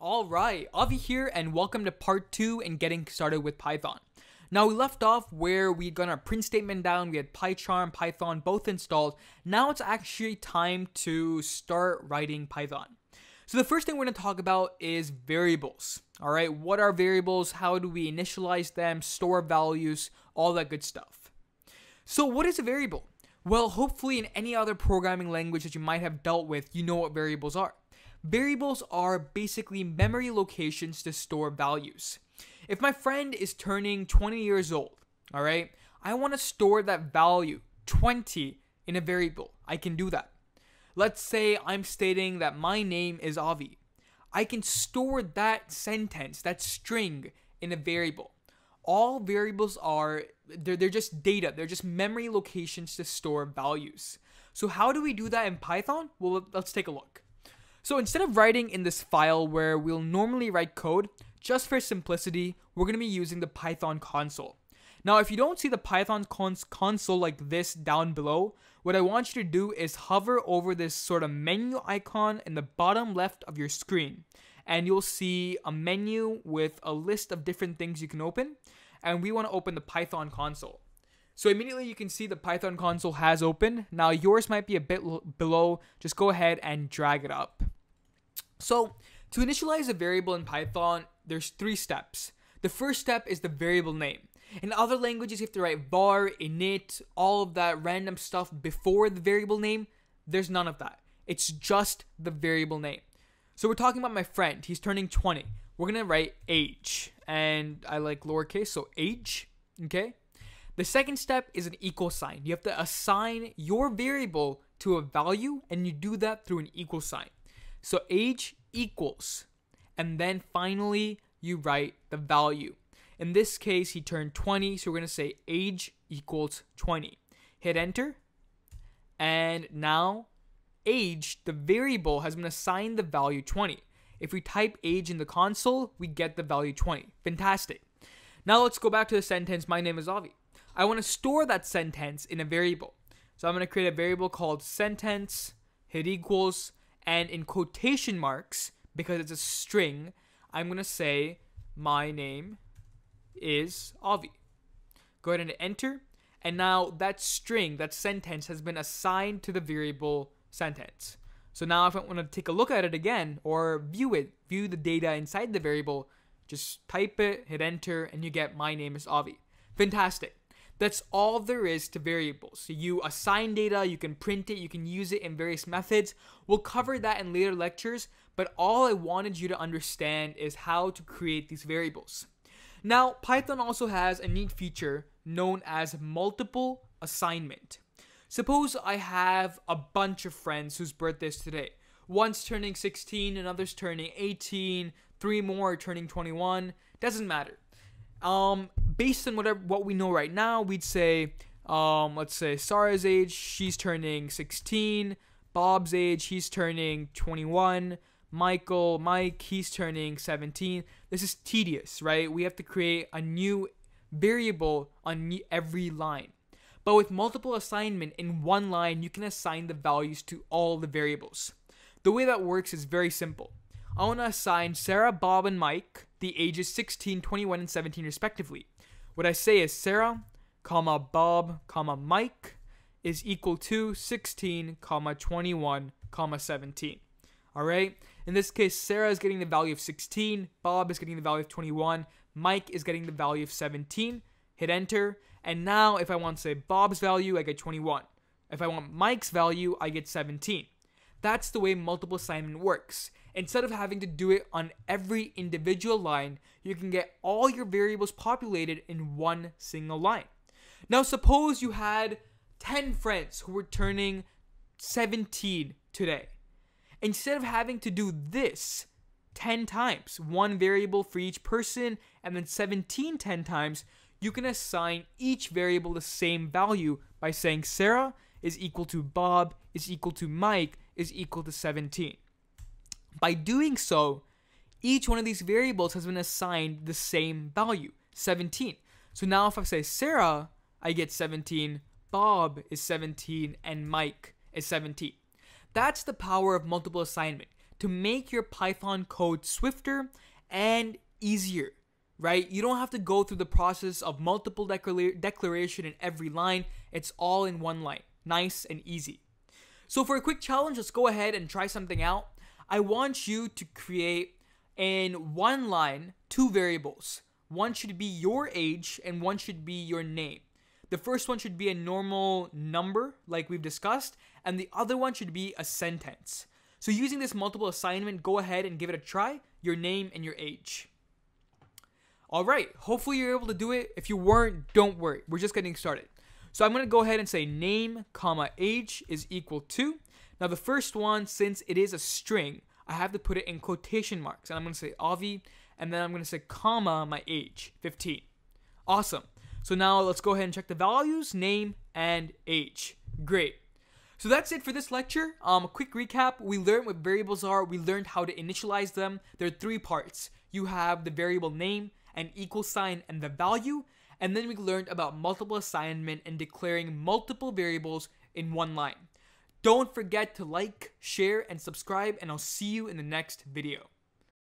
All right, Avi here, and welcome to part two and getting started with Python. Now we left off where we'd got our print statement down, we had PyCharm, Python both installed. Now it's actually time to start writing Python. So the first thing we're to talk about is variables. All right, what are variables? How do we initialize them, store values, all that good stuff. So what is a variable? Well, hopefully in any other programming language that you might have dealt with, you know what variables are. Variables are basically memory locations to store values. If my friend is turning 20 years old, all right, I want to store that value, 20, in a variable. I can do that. Let's say I'm stating that my name is Avi. I can store that sentence, that string, in a variable. All variables are, they're, they're just data, they're just memory locations to store values. So, how do we do that in Python? Well, let's take a look. So instead of writing in this file where we'll normally write code, just for simplicity, we're going to be using the Python console. Now, if you don't see the Python cons- console like this down below, what I want you to do is hover over this sort of menu icon in the bottom left of your screen. And you'll see a menu with a list of different things you can open. And we want to open the Python console. So immediately you can see the Python console has opened. Now yours might be a bit below. Just go ahead and drag it up. So to initialize a variable in Python, there's three steps. The first step is the variable name. In other languages, you have to write var, init, all of that random stuff before the variable name. There's none of that. It's just the variable name. So we're talking about my friend. He's turning 20. We're going to write age. And I like lowercase, so age. Okay? The second step is an equal sign. You have to assign your variable to a value, and you do that through an equal sign. So age equals, and then finally you write the value. In this case, he turned 20, so we're to say age equals 20. Hit enter, and now age, the variable, has been assigned the value 20. If we type age in the console, we get the value 20. Fantastic. Now let's go back to the sentence, my name is Avi. I want to store that sentence in a variable. So I'm to create a variable called sentence, hit equals, and in quotation marks, because it's a string, I'm to say my name is Avi. Go ahead and enter. And now that string, that sentence has been assigned to the variable sentence. So now if I want to take a look at it again or view it, view the data inside the variable, just type it, hit enter, and you get my name is Avi. Fantastic. That's all there is to variables. So you assign data, you can print it, you can use it in various methods. We'll cover that in later lectures, but all I wanted you to understand is how to create these variables. Now, Python also has a neat feature known as multiple assignment. Suppose I have a bunch of friends whose birthdays today. One's turning 16, another's turning 18, three more are turning 21. Doesn't matter. Um, based on whatever what we know right now, we'd say, um, let's say Sarah's age, she's turning 16. Bob's age, he's turning 21. Michael, Mike, he's turning 17. This is tedious, right? We have to create a new variable on every line. But with multiple assignment in one line, you can assign the values to all the variables. The way that works is very simple. I want to assign Sarah, Bob, and Mike the ages 16, 21, and 17 respectively. What I say is Sarah, comma Bob, comma Mike is equal to 16, comma 21, comma 17. All right. In this case, Sarah is getting the value of 16, Bob is getting the value of 21, Mike is getting the value of 17. Hit enter, and now if I want to say Bob's value, I get 21. If I want Mike's value, I get 17. That's the way multiple assignment works. Instead of having to do it on every individual line, you can get all your variables populated in one single line. Now, suppose you had 10 friends who were turning 17 today. Instead of having to do this 10 times, one variable for each person, and then 17 10 times, you can assign each variable the same value by saying Sarah is equal to Bob is equal to Mike is equal to 17. By doing so, each one of these variables has been assigned the same value, 17. So now if I say Sarah, I get 17, Bob is 17, and Mike is 17. That's the power of multiple assignment. to make your Python code swifter and easier, right? You don't have to go through the process of multiple declara- declaration in every line. It's all in one line. Nice and easy. So for a quick challenge, let's go ahead and try something out. I want you to create in one line two variables. One should be your age and one should be your name. The first one should be a normal number, like we've discussed, and the other one should be a sentence. So using this multiple assignment, go ahead and give it a try, your name and your age. All right, hopefully you're able to do it. If you weren't, don't worry. We're just getting started. So I'm going to go ahead and say name, comma, age is equal to. Now the first one, since it is a string, I have to put it in quotation marks. And I'm going to say Avi, and then I'm going to say comma, my age, 15. Awesome. So now let's go ahead and check the values, name, and age. Great. So that's it for this lecture. Um, a quick recap. We learned what variables are. We learned how to initialize them. There are three parts. You have the variable name, an equal sign, and the value. And then we learned about multiple assignment and declaring multiple variables in one line. Don't forget to like, share, and subscribe, and I'll see you in the next video.